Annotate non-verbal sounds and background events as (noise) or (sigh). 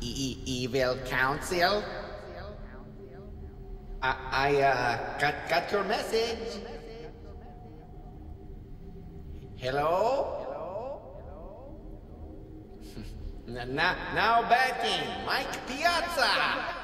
E- evil council? I, I uh, got, got your message. Hello? (laughs) Now now, now backing, Mike Piazza.